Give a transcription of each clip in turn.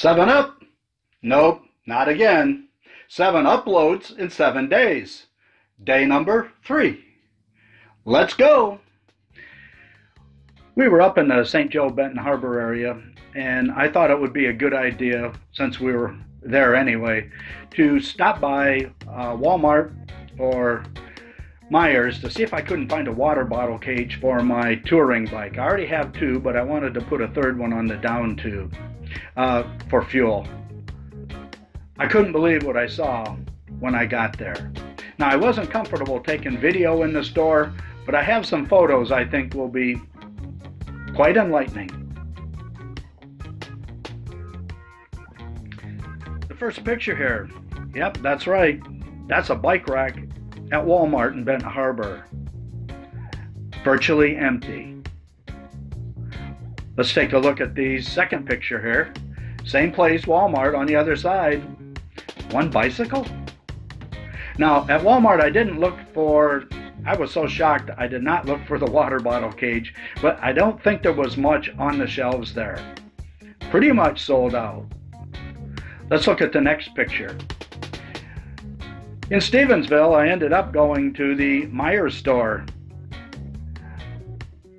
Seven up? Nope, not again. Seven uploads in seven days. Day number three. Let's go. We were up in the St. Joe Benton Harbor area, and I thought it would be a good idea, since we were there anyway, to stop by uh, Walmart or Meijers to see if I couldn't find a water bottle cage for my touring bike. I already have two, but I wanted to put a third one on the down tube uh, for fuel. I couldn't believe what I saw when I got there. Now, I wasn't comfortable taking video in the store, but I have some photos I think will be quite enlightening. The first picture here, yep, that's right. That's a bike rack at Walmart in Benton Harbor. Virtually empty. Let's take a look at the second picture here. Same place, Walmart on the other side. One bicycle? Now, at Walmart, I didn't look for, I was so shocked, I did not look for the water bottle cage, but I don't think there was much on the shelves there. Pretty much sold out. Let's look at the next picture. In Stevensville, I ended up going to the Meijers store.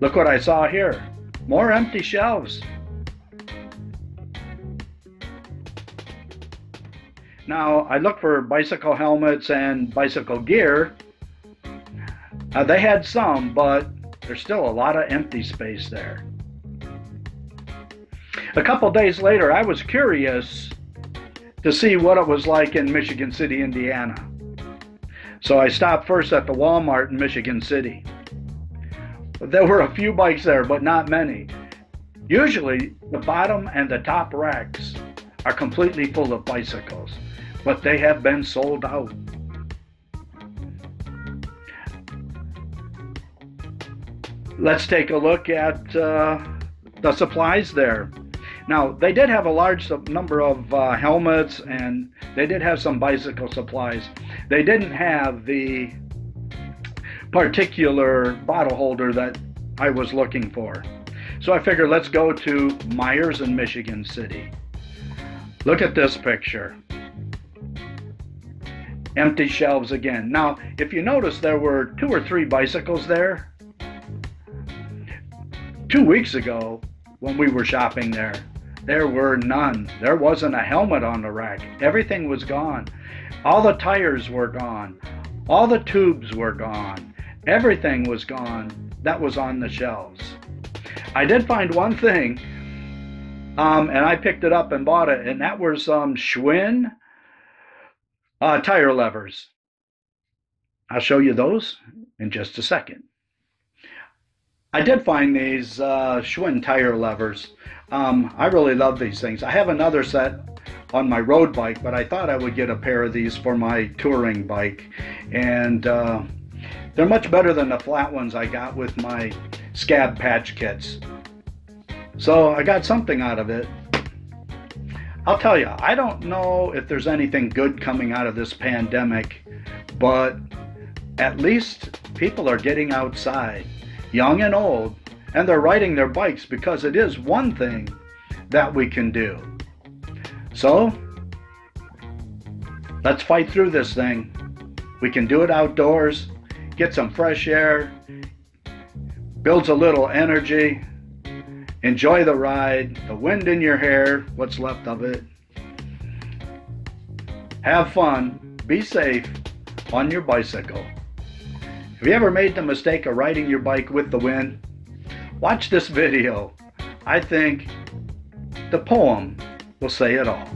Look what I saw here. More empty shelves. Now, I looked for bicycle helmets and bicycle gear. Uh, they had some, but there's still a lot of empty space there. A couple days later, I was curious to see what it was like in Michigan City, Indiana. So I stopped first at the Walmart in Michigan City. There were a few bikes there, but not many. Usually, the bottom and the top racks are completely full of bicycles, but they have been sold out. Let's take a look at uh, the supplies there. Now, they did have a large number of uh, helmets and they did have some bicycle supplies. They didn't have the particular bottle holder that I was looking for. So I figured let's go to Meijers in Michigan City. Look at this picture. Empty shelves again. Now, if you notice, there were two or three bicycles there. Two weeks ago, when we were shopping there, there were none. There wasn't a helmet on the rack. Everything was gone. All the tires were gone. All the tubes were gone. Everything was gone that was on the shelves. I did find one thing, um, and I picked it up and bought it, and that were some Schwinn uh, tire levers. I'll show you those in just a second. I did find these uh, Schwinn tire levers. Um, I really love these things. I have another set on my road bike, but I thought I would get a pair of these for my touring bike. And uh, they're much better than the flat ones I got with my scab patch kits. So I got something out of it. I'll tell you, I don't know if there's anything good coming out of this pandemic, but at least people are getting outside, young and old, and they're riding their bikes because it is one thing that we can do. So, let's fight through this thing. We can do it outdoors, get some fresh air, builds a little energy, enjoy the ride, the wind in your hair, what's left of it. Have fun, be safe on your bicycle. Have you ever made the mistake of riding your bike with the wind? Watch this video. I think the poem will say it all.